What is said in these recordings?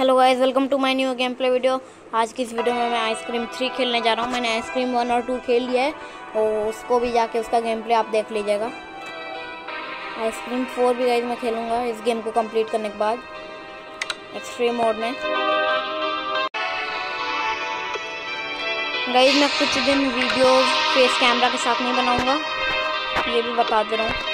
Hello guys welcome to my new game play video आज की इस वीडियो में मैं आइसक्रीम थ्री खेलने जा रहा हूँ। मैंने आइसक्रीम वन और टू खेल लिया है। और उसको भी जाके उसका गेम प्ले आप देख लीजिएगा। आइसक्रीम फोर भी गाइस मैं खेलूँगा इस गेम को कंप्लीट करने के बाद। एक्सट्रीम मोड में। गाइस मैं कुछ दिन वीडियो फेस कैमरा के साथ नहीं बनाऊँगा। ये भी बता दे रहा हूँ।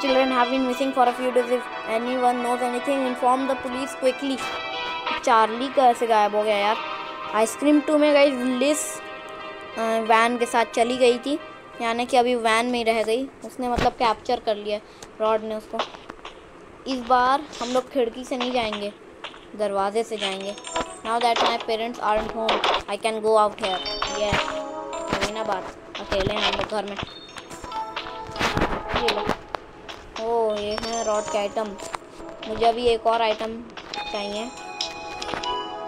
Children have been missing for a few days. If anyone knows anything, inform the police quickly. Charlie कैसे गायब हो गया यार आइसक्रीम टू में गई लिस वैन के साथ चली गई थी यानी कि अभी वैन में ही रह गई उसने मतलब कैप्चर कर लिया रॉड ने उसको इस बार हम लोग खिड़की से नहीं जाएँगे दरवाजे से जाएँगे now that my parents are home I can go out here ये ना बात अकेले हैं हम लोग घर में ये लो ओ ये है रॉड के आइटम मुझे अभी एक और आइटम चाहिए।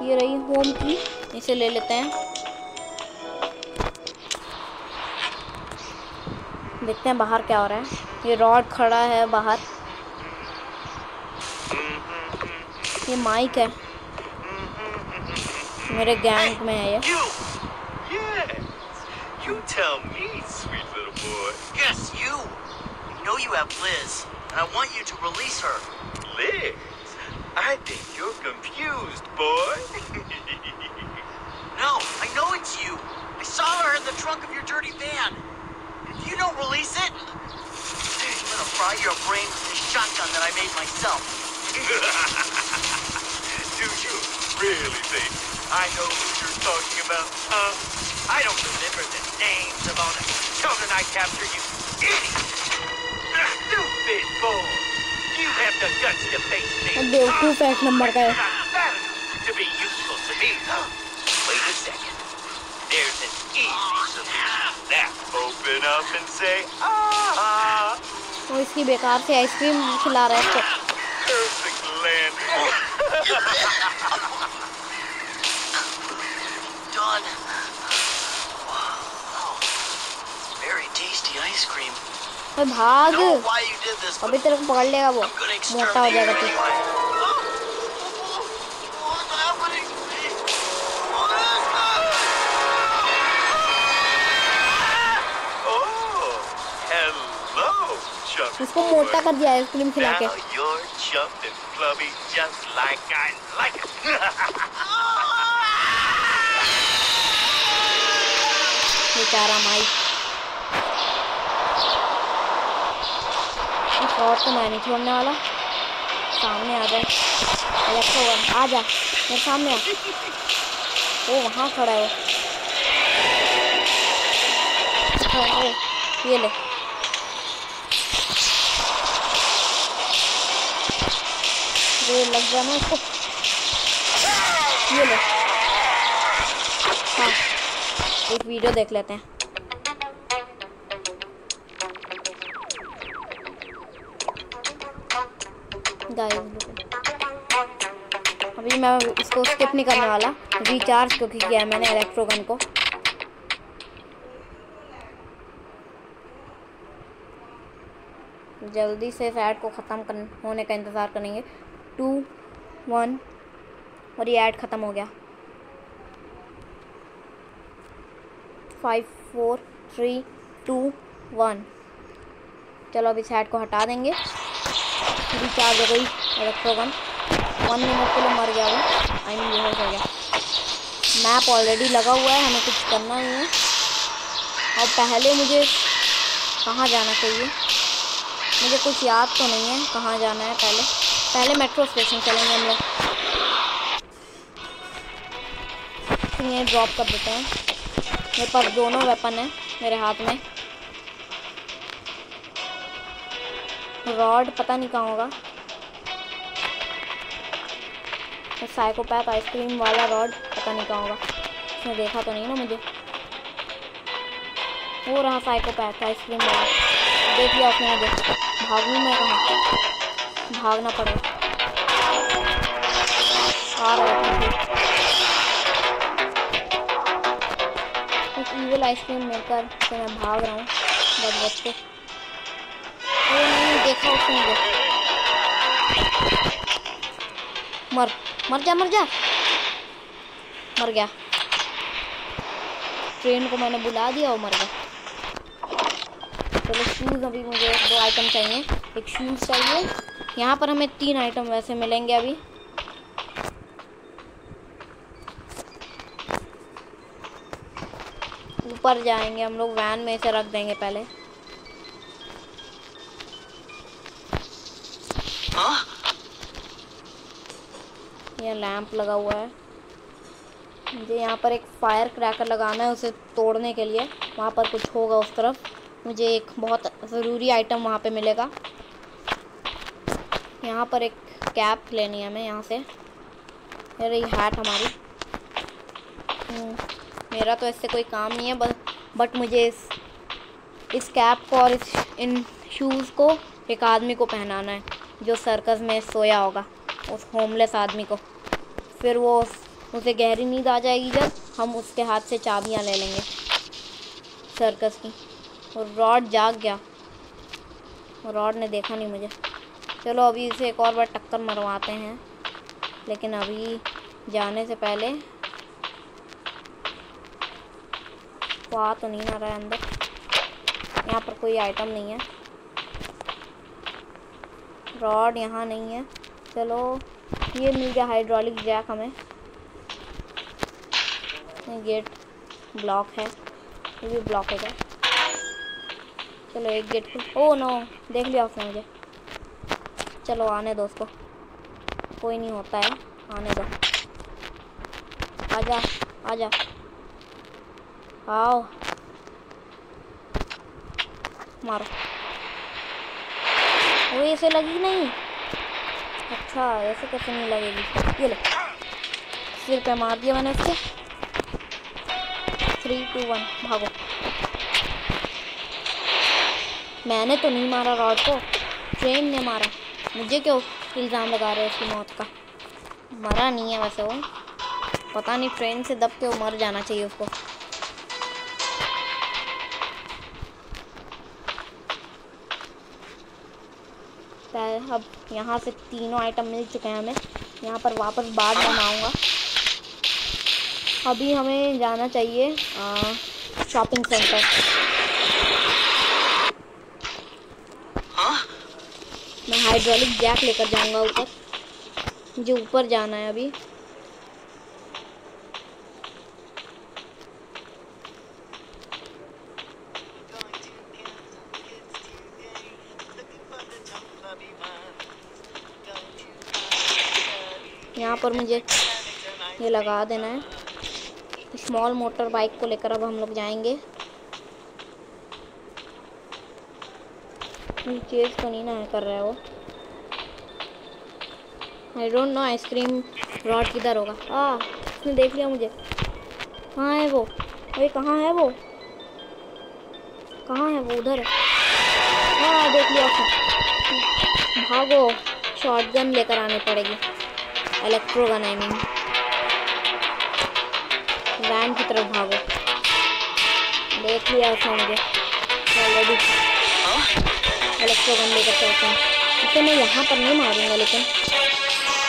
ये रही होम की इसे ले लेते हैं। देखते हैं बाहर क्या हो रहा है। ये रॉड खड़ा है बाहर। ये माइक है। मेरे गैंग में है ये। Know you have Liz, and I want you to release her. Liz, I think you're confused, boy. No, I know it's you. I saw her in the trunk of your dirty van. If you don't release it, I'm gonna fry your brain with this shotgun that I made myself. Do you really think I know who you're talking about, huh? I don't remember the names of all the children I captured, you idiot! Stupid boy! You have the guts to face me. बेवकूफ़ है एक number का है to be useful to me. Wait a second. There's an easy solution. Now, open up and say, ah, वो इसकी बेकार से ice cream खिला रहा है इसको perfect landing. Done. Wow. Very tasty ice cream. अरे भाग। अभी तेरे को पकड़ लेगा वो। मोटा हो जाएगा तू। उसको मोटा कर दिया आइसक्रीम खिला के। बेचारा माइक इस और तो मैं नहीं छोड़ने वाला। सामने आ जाए इलेक्ट्रो वन आ जा। मेरे सामने आ। ओ वहाँ खड़ा है। वो ओ, ये ले। ये लग गया ना उसको। ये ले। हाँ एक वीडियो देख लेते हैं। गाइस अभी मैं इसको स्किप नहीं करने वाला। रिचार्ज क्योंकि किया है मैंने इलेक्ट्रोगन को। जल्दी से इस ऐड को ख़त्म कर होने का इंतज़ार करेंगे। टू वन और ये ऐड ख़त्म हो गया। Five four three two one चलो अब इस ऐड को हटा देंगे। रिचार्ज हो गई इलेक्ट्रोगन वन मिनट के लिए मर गया वो आई मीन बेहोश हो गया मैप ऑलरेडी लगा हुआ है हमें कुछ करना ही है और पहले मुझे कहाँ जाना चाहिए मुझे कुछ याद तो नहीं है कहाँ जाना है पहले पहले मेट्रो स्टेशन चलेंगे हम लोग ड्रॉप कर देते हैं मेरे पास दोनों वेपन है मेरे हाथ में रॉड पता नहीं कहाँ होगा। साइकोपैथ आइसक्रीम वाला रॉड पता नहीं कहाँ होगा। उसने देखा तो नहीं ना मुझे। वो रहा साइकोपैथ आइसक्रीम वाला। देख लिया उसने मुझे भागूँ मैं कहाँ? भागना पड़ेगा। आ रहा है आइसक्रीम मिलकर से मैं भाग रहा हूँ। बच बच के मुझे मर मर जा मर जा मर गया ट्रेन को मैंने बुला दिया और मर गया चलो शूज़ अभी मुझे दो आइटम चाहिए एक शूज़ चाहिए यहाँ पर हमें तीन आइटम वैसे मिलेंगे अभी ऊपर जाएँगे हम लोग वैन में से रख देंगे पहले लैंप लगा हुआ है। मुझे यहाँ पर एक फायर क्रैकर लगाना है उसे तोड़ने के लिए। वहाँ पर कुछ होगा उस तरफ़। मुझे एक बहुत ज़रूरी आइटम वहाँ पे मिलेगा। यहाँ पर एक कैप लेनी है हमें यहाँ से। ये रही हैट हमारी। हम्म, मेरा तो इससे कोई काम नहीं है बस बट मुझे इस इस कैप को और इस इन शूज़ को एक आदमी को पहनाना है जो सर्कस में सोया होगा उस होमलेस आदमी को। फिर वो उसे गहरी नींद आ जाएगी जब हम उसके हाथ से चाबियाँ ले लेंगे। सर्कस की। और रॉड जाग गया। रॉड ने देखा नहीं मुझे। चलो अभी इसे एक और बार टक्कर मरवाते हैं। लेकिन अभी जाने से पहले वो आ तो नहीं आ रहा है अंदर। यहाँ पर कोई आइटम नहीं है। रॉड यहाँ नहीं है। चलो ये मिल गया हाइड्रोलिक जैक हमें। गेट ब्लॉक है। ये भी ब्लॉक हो गया। चलो एक गेट ओ नो देख लिया उसने मुझे। चलो, आने दो उसको। कोई नहीं होता है। आने दो। आजा आजा। आओ। मारो। वो ऐसे लगी नहीं। अच्छा ऐसे कैसे नहीं लगेगी? ये ले। सिर पे मार दिया मैंने उसके थ्री टू वन भागो। मैंने तो नहीं मारा रॉड को। ट्रेन ने मारा। मुझे क्यों इल्ज़ाम लगा रहे हो उसकी मौत का? मरा नहीं है वैसे वो। पता नहीं ट्रेन से दब के वो मर जाना चाहिए उसको। अब यहाँ से तीनों आइटम मिल चुके हैं हमें। यहाँ पर वापस बाद बनाऊँगा अभी हमें जाना चाहिए शॉपिंग सेंटर मैं हाइड्रोलिक जैक लेकर जाऊँगा ऊपर। मुझे ऊपर जाना है अभी। यहाँ पर मुझे ये लगा देना है। स्मॉल मोटर बाइक को लेकर अब हम लोग जाएँगे। चेज तो नहीं ना कर रहा है वो। I don't know ice cream rod किधर होगा। आ उसने देख लिया मुझे। कहाँ है वो? अरे कहाँ है वो? कहाँ है वो? उधर है। हाँ देख लिया उसने। भागो शॉटगन लेकर आनी पड़ेगी। Electro gun I mean van की तरफ़ भागो। देख लिया उसने मुझे। ऑलरेडी इलेक्ट्रो गन लेकर चलते हैं। इसे मैं यहाँ पर नहीं मारूँगा, लेकिन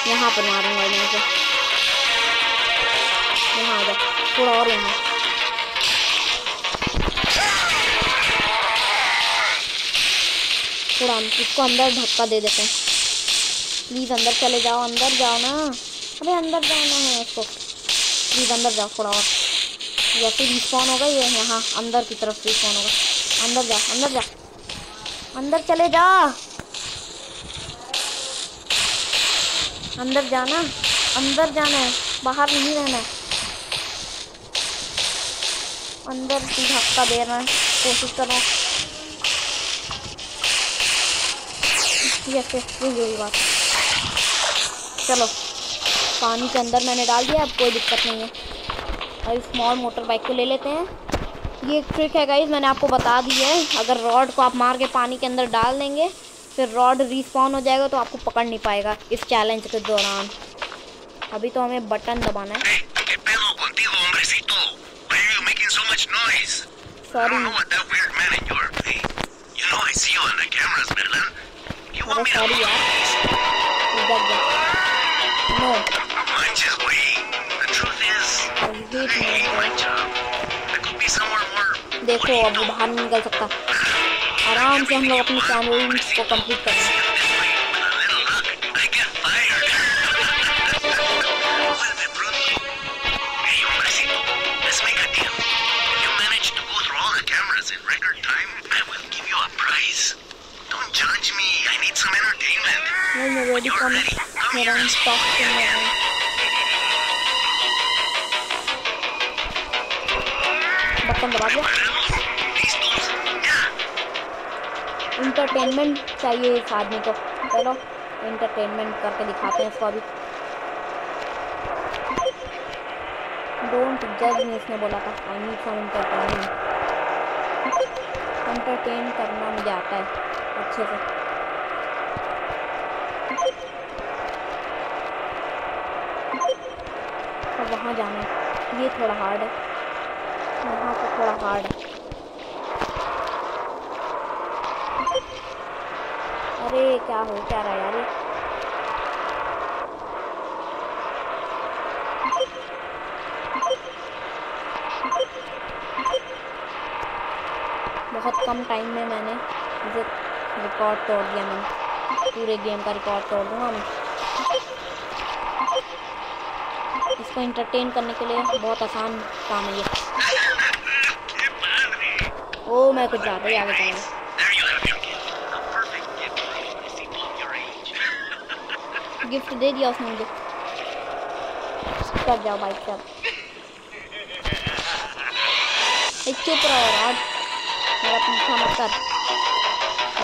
यहाँ पर मारूँगा मैं इसे। यहाँ आ जा। थोड़ा और यहाँ। थोड़ा इसको अंदर धक्का दे देते हैं। प्लीज़ अंदर चले जाओ, अंदर जाओ ना। अरे अंदर जाना है इसको। प्लीज़ अंदर जाओ थोड़ा और। जैसे रिस्पॉन होगा ये यहाँ, अंदर की तरफ़ रिस्पॉन होगा अंदर जा अंदर जा। अंदर चले जा। अंदर जाना अंदर जाना है, बाहर नहीं रहना है। अंदर ही धक्का दे रहा है, कोशिश करो वही वही बात। चलो, पानी के अंदर मैंने डाल दिया, अब कोई दिक्कत नहीं है। और स्मॉल मोटर बाइक को ले लेते हैं। ये एक ट्रिक है गाइज़ मैंने आपको बता दी है। अगर रॉड को आप मार के पानी के अंदर डाल देंगे, फिर रॉड रिस्पॉन हो जाएगा तो आपको पकड़ नहीं पाएगा इस चैलेंज के दौरान। अभी तो हमें बटन दबाना है। सॉरी सॉरी यार। जा I'm just waiting. The truth is, I hate my job. I could be somewhere more देखो अब बाहर नहीं निकल सकता आराम से हम लोग अपने चैनल को कंप्लीट कर रहे हैं With a little luck, I get fired. Well, then, Bruno. Hey, Hombrecito, let's make a deal. If you manage to go through all the cameras in record time, I will give you a prize. Don't judge me. I need some entertainment. Ready you're come ready, stock see करने me. है button दबा दिया entertainment चाहिए इस आदमी को। चलो entertainment करके दिखाते हैं इसको अभी। डोंट जज मी इसने बोला था। I need some entertainment entertain करना मुझे आता है अच्छे से और वहाँ जाना है ये थोड़ा हार्ड है। यहाँ से थोड़ा हार्ड है। अरे, क्या हो क्या रहा यार बहुत कम टाइम में मैंने रिकॉर्ड तोड़ दिया मैंने। पूरे गेम का रिकॉर्ड तोड़ दूँगा मैं। इसको इंटरटेन करने के लिए बहुत आसान काम है ये। ओ मैं कुछ ज़्यादा ही आगे चला. गिफ्ट दे दिया उसने मुझे। कर जाओ बाइक पर ए, चुप रहो यार। मेरा पीछा मत कर।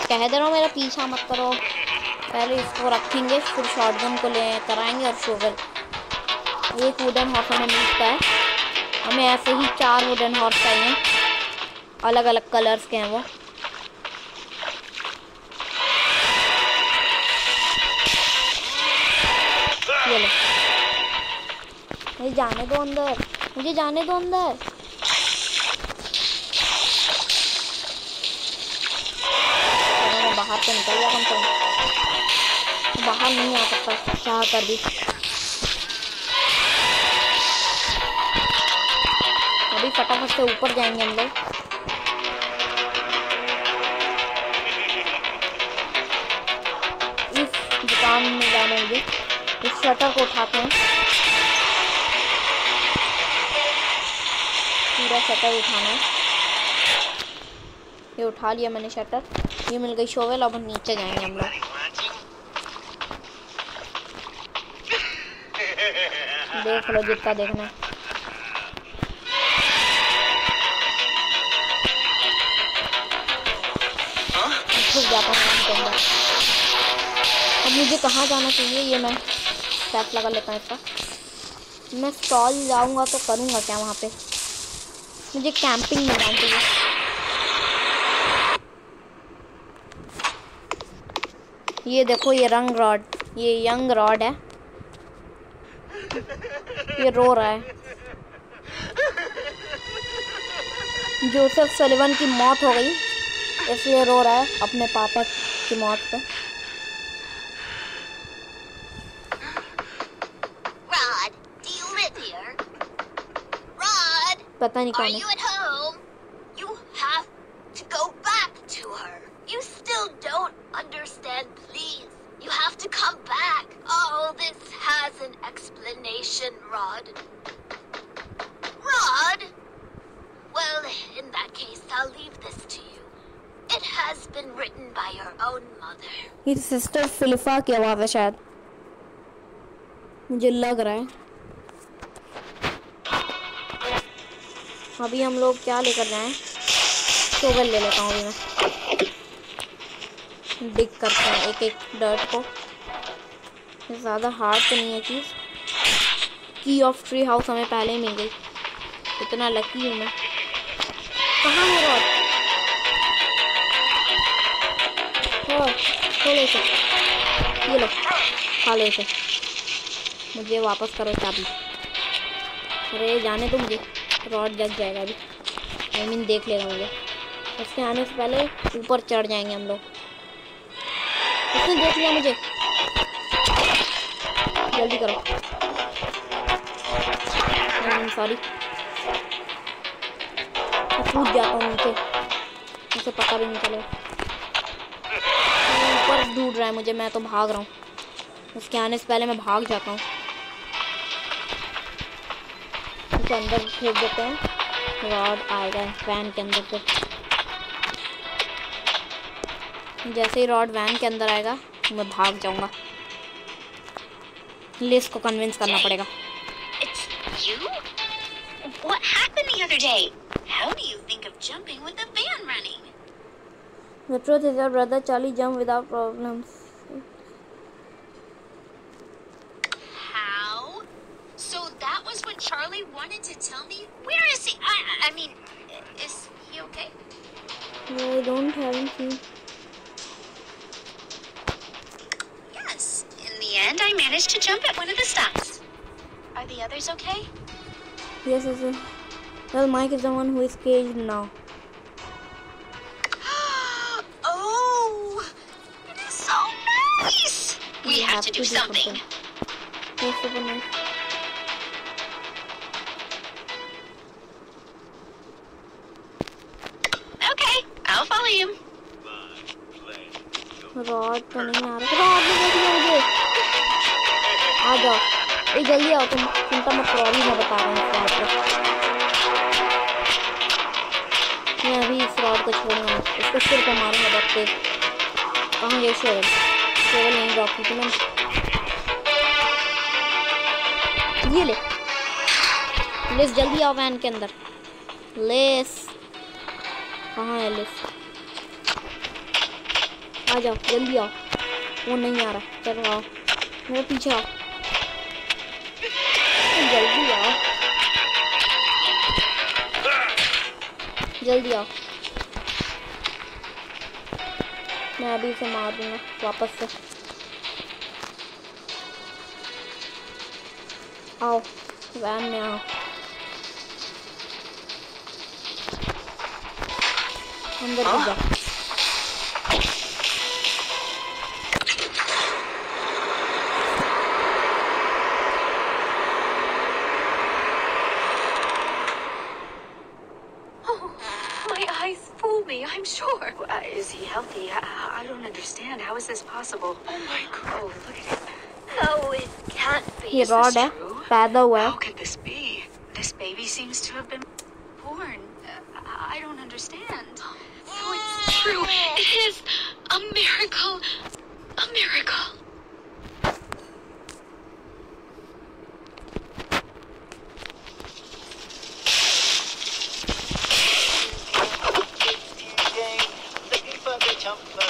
कह दे रहा हूँ मेरा पीछा मत करो। पहले इसको रखेंगे फिर शॉटगन को ले कराएँगे और शोगर एक वुडन हॉर्स हमें मिलता है। हमें ऐसे ही चार वुडन हॉर्स चाहिए। अलग अलग कलर्स के हैं वो। मुझे जाने दो अंदर। मुझे जाने दो अंदर। बाहर तो निकल गया कम से कम बाहर नहीं आ सकता। चाह कर भी फटाफट से ऊपर जाएँगे हम लोग इस दुकान में जाना मुझे इस शटर को उठाते हैं। पूरा शटर उठाना है। ये उठा लिया मैंने शटर ये मिल गई शोवेल अब नीचे जाएँगे हम लोग। देख लो जितना देखना मुझे कहाँ जाना चाहिए? ये मैं फैसला लगा लेता हूँ इसका। मैं स्टॉल जाऊँगा तो करूँगा क्या वहाँ पे? मुझे कैंपिंग में जाना चाहिए। ये देखो, ये रंग रॉड ये यंग रॉड है। ये रो रहा है। जोसेफ सलिवन की मौत हो गई, इसलिए रो रहा है अपने पापा की मौत पे। पता नहीं are कौन है you at home? You have to go back to her. You still don't understand, please. You have to come back. All this has an explanation, Rod. Rod? Well, in that case, I'll leave this to you. It has been written by your own mother. ये sister फिलिफा की आवाज़ है शायद मुझे लग रहा है अभी हम लोग क्या लेकर जाएँ? शोगल ले लेता हूँ अभी मैं। डिग करते हैं एक एक डर्ट को। ज़्यादा हार्ड तो नहीं है चीज़ की ऑफ़ ट्री हाउस हमें पहले ही मिल गई। इतना लकी हूँ मैं। कहाँ है रॉड हाँ, इसे। ये लो खा लो इसे। मुझे वापस करो चाबी। अरे जाने दो मुझे। रॉड जग जाएगा अभी। आई मीन देख लेगा मुझे। उसके आने से पहले ऊपर चढ़ जाएँगे हम लोग। उसने देख लिया मुझे। जल्दी करो। सॉरी कूद जाता हूँ नीचे। मुझे पता भी नहीं चलेगा। ऊपर ढूंढ रहा है मुझे, मैं तो भाग रहा हूँ। उसके आने से पहले मैं भाग जाता हूँ। के अंदर फेंक देते हैं। रॉड आएगा वैन के अंदर फिर जैसे ही रॉड वैन के अंदर आएगा मैं भाग जाऊँगा। लिस को कन्विंस करना पड़ेगा। The truth is your brother Charlie jumped. I, mean, is he okay? I don't haven't seen. Yes. In the end, I managed to jump at one of the stops. Are the others okay? Yes, yes, yes. Well, Mike is the one who is caged now. oh, it is so nice. We, have, to do, something. Yes, super nice. Rod तो नहीं आ रहा rod ने देख लिया मुझे आ जाओ। ए जल्दी आओ, तुम चिंता मत करो अभी मैं बता रहा हूँ इस रॉड को। मैं अभी इस रॉड को छोड़ूँगा। इसको सिर पे मारूँगा बहुत तेज कहाँ गए शोरल? शोरल नहीं ड्रॉप की थी मैंने। ये ले। लेस जल्दी आओ वैन के अंदर। लेस कहाँ है लेस आ जाओ जल्दी आओ। वो नहीं आ रहा चलो आओ। मेरे पीछे आओ। जल्दी आओ। जल्दी आओ। मैं अभी इसे मार दूँगा वापस से। आओ वैन में आओ। अंदर जाओ। god, eh? the way How could this be? This baby seems to have been born. I don't understand. No, it's true. It is a miracle. A miracle. jump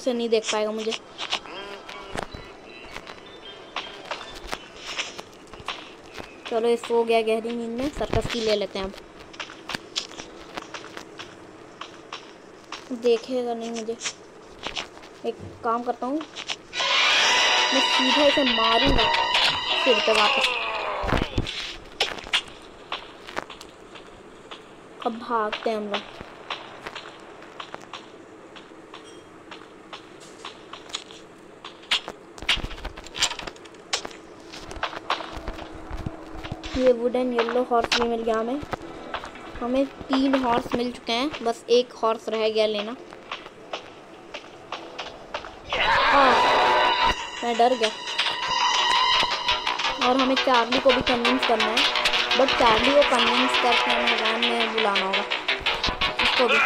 से नहीं देख पाएगा मुझे। चलो, ये सो गया गहरी नींद में। सर्कस की ले लेते हैं अब। देखेगा नहीं मुझे। एक काम करता हूँ। मैं सीधा इसे मारूँगा। फिर पे वापस। अब भागते हैं हम लोग। ये वुडन येलो हॉर्स भी मिल गया हमें। हमें तीन हॉर्स मिल चुके हैं, बस एक हॉर्स रह गया लेना। हाँ मैं डर गया। और हमें चार्ली को भी कन्विंस करना है बट चार्ली को कन्विंस करके हमें में बुलाना होगा। उसको भी।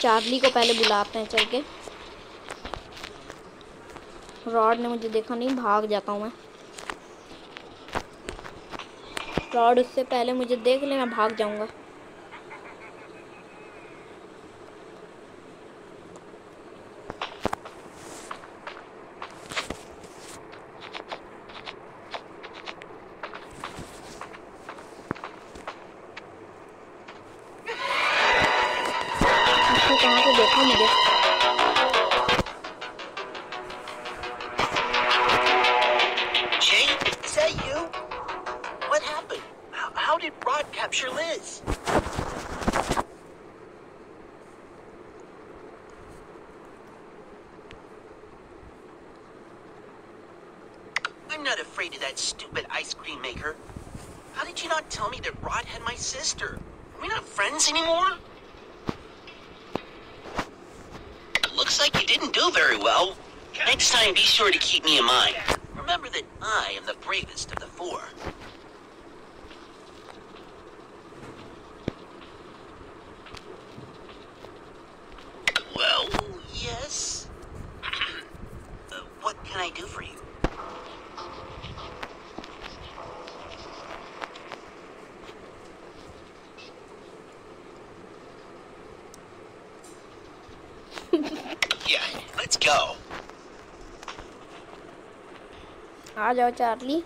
चार्ली को पहले बुलाते हैं, चल के। रॉड ने मुझे देखा नहीं, भाग जाता हूँ मैं। रॉड उससे पहले मुझे देख ले मैं भाग जाऊँगा। कहाँ से देखा मुझे? Let's go. आ जाओ, चार्ली।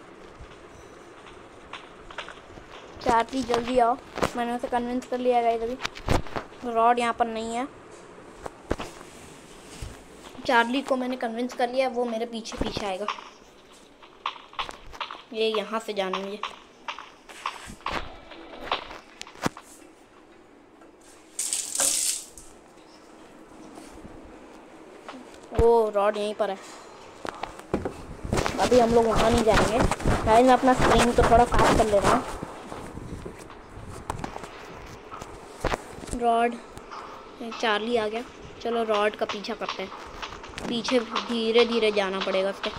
चार्ली, जल्दी आओ। मैंने उसे कन्विंस कर लिया गया अभी। रॉड यहाँ पर नहीं है। चार्ली को मैंने कन्विंस कर लिया, वो मेरे पीछे पीछे आएगा। ये यहाँ से जाना मुझे वो रॉड यहीं पर है। अभी हम लोग वहाँ नहीं जाएँगे। गाइस मैं अपना स्क्रीन तो थोड़ा फास्ट कर ले रहा हूँ। रॉड चार्ली आ गया। चलो रॉड का पीछा करते हैं। पीछे धीरे धीरे जाना पड़ेगा उसके।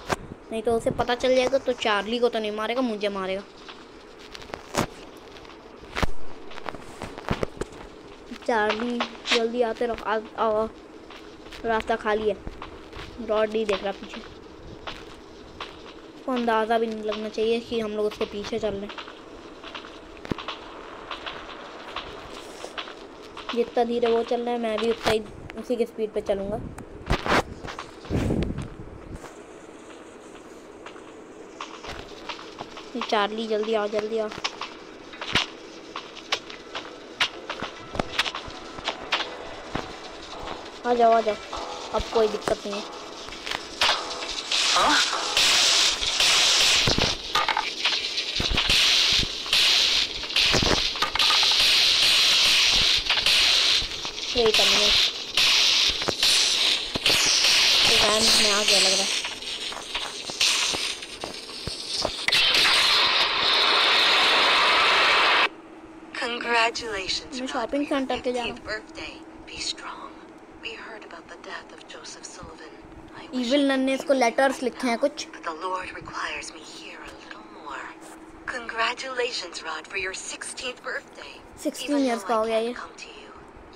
नहीं तो उसे पता चल जाएगा तो चार्ली को तो नहीं मारेगा, मुझे मारेगा। चार्ली जल्दी आते रहो। रास्ता खाली है। रॉड नहीं देख रहा पीछे। को अंदाज़ा भी नहीं लगना चाहिए कि हम लोग उसके पीछे चल रहे हैं। जितना धीरे वो चल रहा है, मैं भी उतना ही उसी के स्पीड पे चलूँगा। चार्ली जल्दी आओ जल्दी आओ। आ जाओ आ जाओ। अब कोई दिक्कत नहीं है। Huh? यही करनी है तो वैन में आ गया लग रहा है Congratulations. मैं Rod, shopping for your center के जा रहा 50th I हूँ wish ईविल I नन ने could इसको tell you लेटर्स right लिखे हैं now, कुछ But the Lord requires me here a little more. Congratulations, Rod, for your 16th birthday. 16 Even years though का हो I गया can't ये come to you,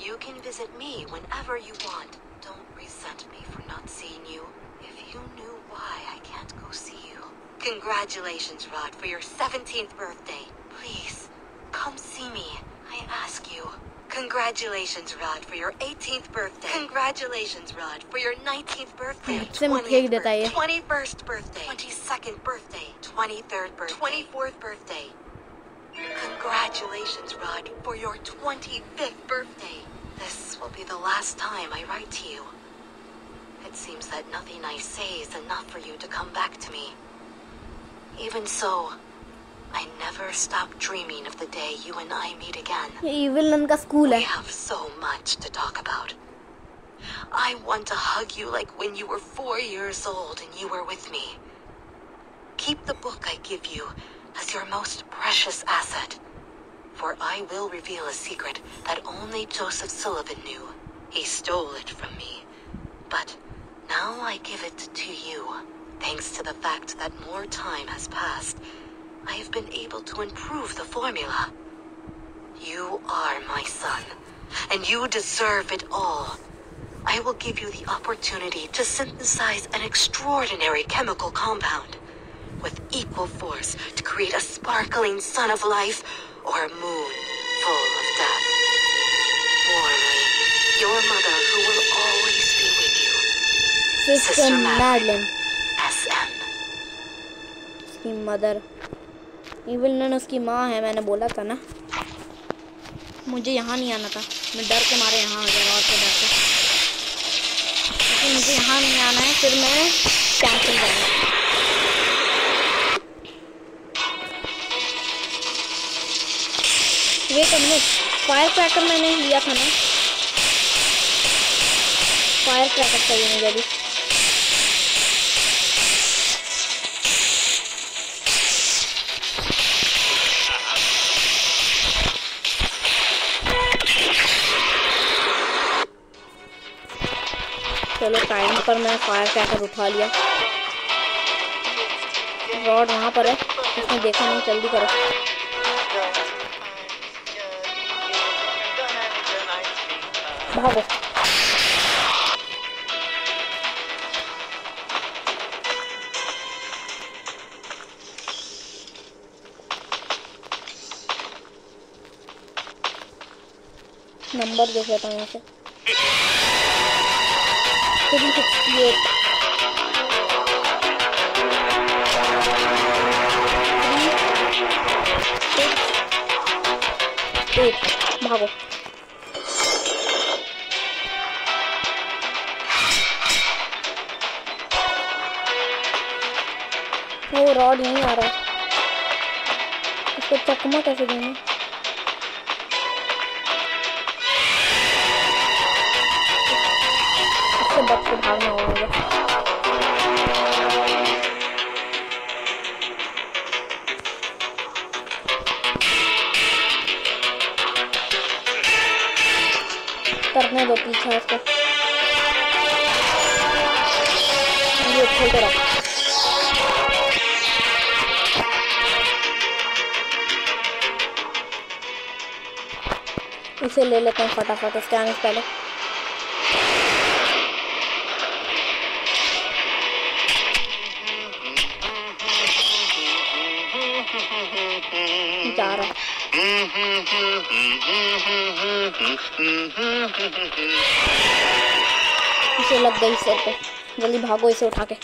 you can visit me whenever you want. Don't resent me for not seeing you. If you knew why I can't go see you. Congratulations, Rod, for your 17th birthday. Congratulations, Rod, for your 18th birthday. Congratulations, Rod, for your 19th birthday. 20th birthday, 21st birthday, 22nd birthday, 23rd birthday, 24th birthday. Congratulations, Rod, for your 25th birthday. This will be the last time I write to you. It seems that nothing I say is enough for you to come back to me. Even so, I never stop dreaming of the day you and I meet again. We have so much to talk about. I want to hug you like when you were four years old and you were with me. Keep the book I give you as your most precious asset. For I will reveal a secret that only Joseph Sullivan knew. He stole it from me. But now I give it to you, thanks to the fact that more time has passed I have been able to improve the formula. You are my son, and you deserve it all. I will give you the opportunity to synthesize an extraordinary chemical compound with equal force to create a sparkling sun of life or a moon full of death. Warmly, your mother who will always be with you. Sister, Sister Madeline. Madeline. SM. Skin mother. Evil nun उसकी माँ है, मैंने बोला था ना। मुझे यहाँ नहीं आना था। मैं डर के मारे यहाँ आ गया, और के डर के लेकिन मुझे यहाँ नहीं आना है, फिर मैं कैंसिल करूँगा वेट हमने फायर क्रैकर मैंने लिया था ना। फायर क्रैकर चाहिए मुझे अभी। चलो टाइम पर मैं फायर क्रैकर उठा लिया। रॉड वहाँ पर है उसने देखा नहीं, जल्दी करो। भागो। नंबर देख लेता हूँ यहाँ से। एट भागो वो रॉड नहीं आ रहा। इसको चकमा कैसे देना बच के भागना होगा मुझे करने दो पीछा इसको ये खोलते रहो इसे ले लेते हैं फटाफट इसके आने से पहले। इसे लग गई सर पे। जल्दी भागो इसे उठा के।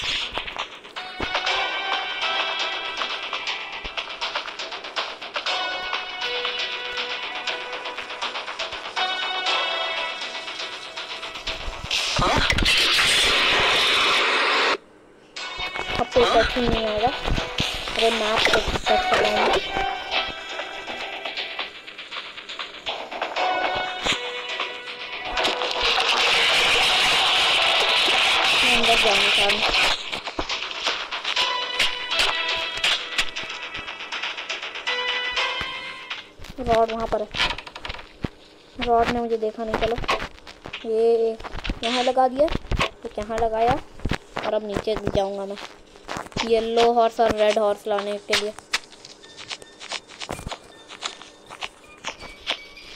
रॉड वहाँ पर है। रॉड ने मुझे देखा नहीं चलो। ये यहाँ लगा दिया एक यहाँ लगाया और अब नीचे जाऊँगा मैं। येलो हॉर्स और रेड हॉर्स लाने के लिए।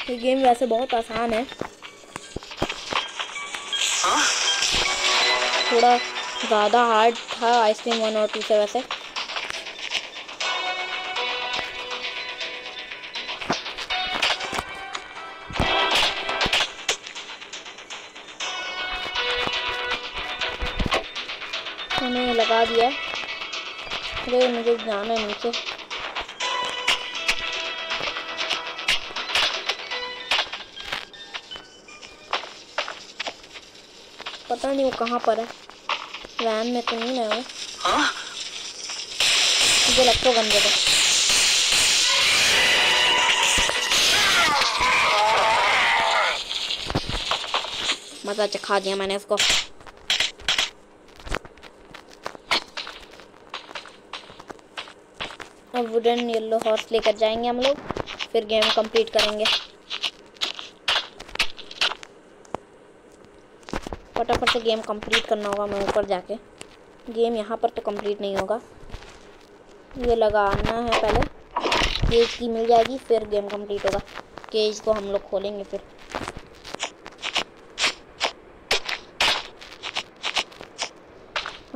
ये गेम वैसे बहुत आसान है। थोड़ा ज़्यादा हार्ड था आइसक्रीम वन और टू से वैसे। अरे मुझे जाना है नीचे। पता नहीं वो कहाँ पर है। वैन में तो नहीं है? वो मुझे इलेक्ट्रो गन दे दो मज़ा चखा दिया मैंने इसको अब वुडन येलो हॉर्स लेकर जाएँगे हम लोग। फिर गेम कंप्लीट करेंगे। फटाफट से गेम कंप्लीट करना होगा मैं ऊपर जाके। गेम यहाँ पर तो कंप्लीट नहीं होगा। ये लगाना है पहले। केज की मिल जाएगी, फिर गेम कंप्लीट होगा। केज को हम लोग खोलेंगे फिर।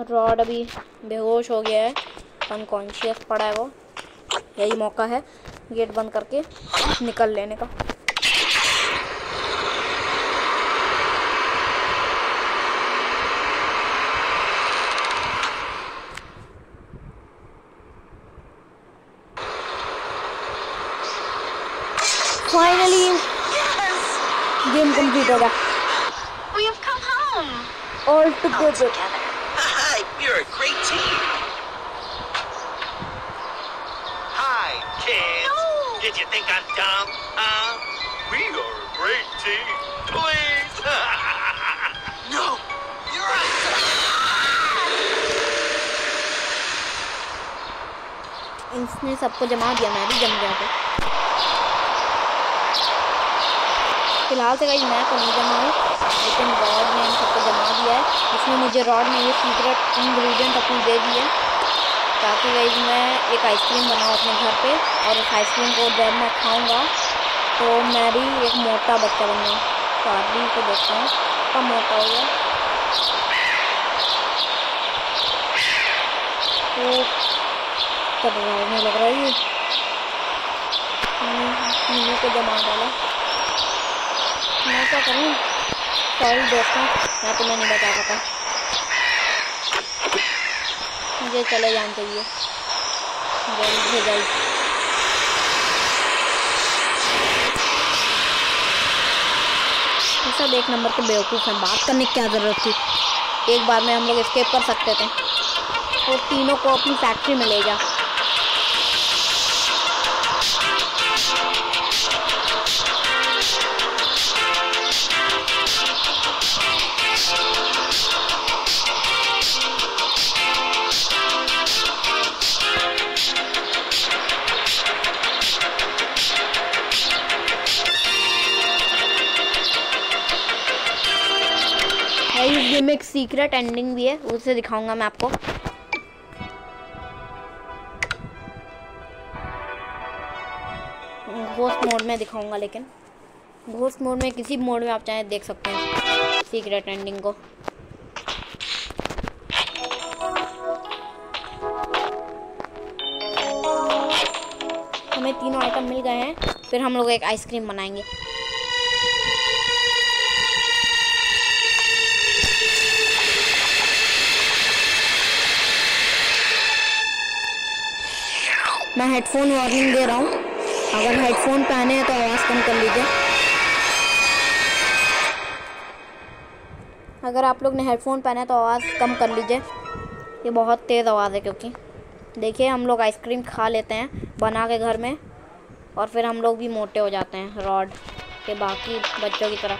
रॉड अभी बेहोश हो गया है। अनकॉन्शियस पड़ा है वो। यही मौका है गेट बंद करके निकल लेने का फाइनली गेम कंप्लीट होगा We have come home. All All together together. Hi, you're a great team. Hi, kids. No. You think I'm dumb? Huh? We are a great team. Please. No, you're a इसने सबको जमा दिया मैं भी जम गया था फ़िलहाल से कहीं मैं तो नहीं जमा लेकिन रॉड ने इन सबको जमा दिया है इसने मुझे रॉड में ये सीक्रेट इंग्रेडिएंट अपनी दे दी ताकि गई मैं एक आइसक्रीम बनाऊँ अपने घर पे और उस आइसक्रीम को जब मैं खाऊँगा। तो मैं भी एक मोटा बच्चा बन जाऊँ चार्ली को देखता हूँ कब मोटा हो गया। तो टकराने लग रहा ये। मीनू को जमा डाला मैं क्या करूँ? सॉरी दोस्तों, मैं तुम्हें नहीं बता पाता। मुझे चले जाना चाहिए। जल्द से जल्द। सब एक नंबर के बेवकूफ़ हैं। बात करने की क्या ज़रूरत थी? एक बार में हम लोग स्केप कर सकते थे। और तीनों को अपनी फैक्ट्री में ले जा। गेम में एक सीक्रेट एंडिंग भी है, उसे दिखाऊँगा मैं आपको। घोस्ट मोड में दिखाऊँगा, लेकिन। घोस्ट मोड में किसी मोड में आप चाहे देख सकते हैं सीक्रेट एंडिंग को। हमें तीनों आइटम मिल गए हैं, फिर हम लोग एक आइसक्रीम बनाएँगे। मैं हेडफोन वार्निंग दे रहा हूँ। अगर हेडफोन पहने हैं तो आवाज़ कम कर लीजिए। अगर आप लोग ने हेडफोन पहने तो आवाज़ कम कर लीजिए। ये बहुत तेज़ आवाज़ है क्योंकि। देखिए, हम लोग आइसक्रीम खा लेते हैं बना के घर में और फिर हम लोग भी मोटे हो जाते हैं, रॉड के बाकी बच्चों की तरह।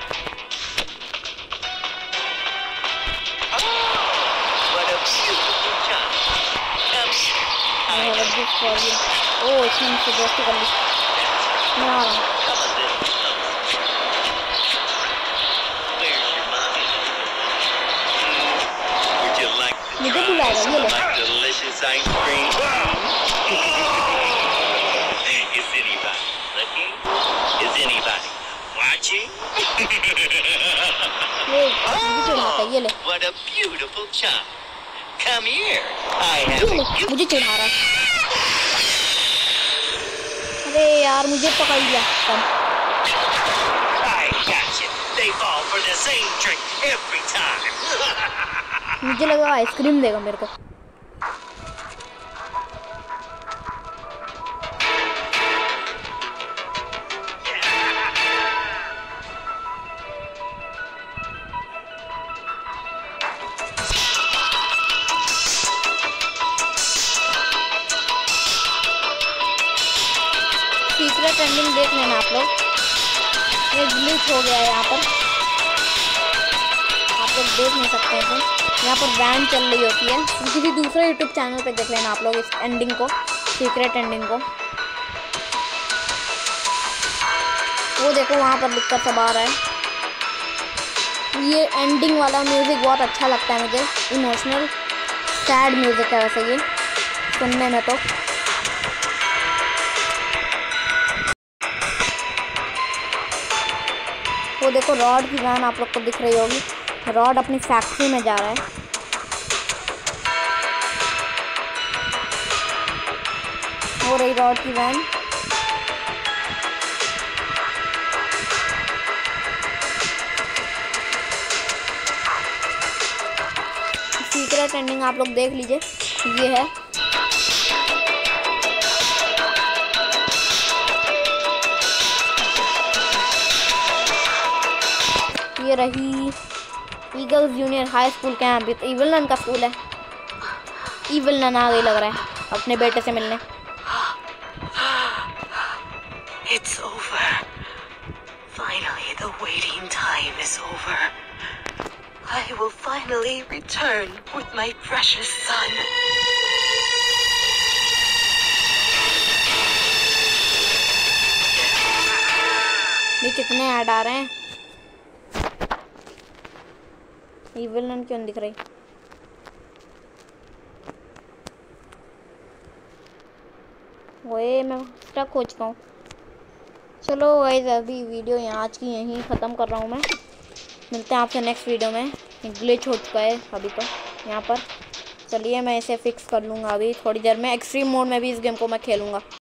हूँ Come a little closer. Where's your mommy? Would you like to मुझे try बुलाएगा, some ये of ले। my delicious ice cream? Is anybody looking? Is anybody watching? ये मुझे चिढ़ाता है ये ले What a beautiful child. मुझे चढ़ा रहा अरे यार मुझे पकड़ लिया। मुझे लगा आइसक्रीम देगा मेरे को। यहाँ पर वैन चल रही होती है। किसी भी दूसरे यूट्यूब चैनल पे देख लेना आप लोग इस एंडिंग को सीक्रेट एंडिंग को। वो देखो वहाँ पर लिख कर सब आ रहा है। ये एंडिंग वाला म्यूज़िक बहुत अच्छा लगता है मुझे। इमोशनल सैड म्यूज़िक है वैसे ये, सुनने में तो। वो देखो रॉड की वैन आप लोग को दिख रही होगी। रॉड अपनी फैक्ट्री में जा रहा है। रही रॉड की वैन। सीक्रेट एंडिंग आप लोग देख लीजिए। ये है। ये रही Eagles junior high school camp ये तो ईवल नन का स्कूल है। ईवल नन आ गई लग रहा है, अपने बेटे से मिलने। Return with my precious son. ये कितने ऐड आ रहे हैं? ईवल नन क्यों दिख रही? ओए, मैं स्टक हो चुका हूँ। चलो गाइस अभी वीडियो यहाँ आज की यहीं ख़त्म कर रहा हूँ मैं। मिलते हैं आपसे नेक्स्ट वीडियो में। ग्लिच हो चुका है अभी तो यहाँ पर। चलिए मैं इसे फिक्स कर लूँगा अभी, थोड़ी देर में एक्सट्रीम मोड में भी इस गेम को मैं खेलूँगा।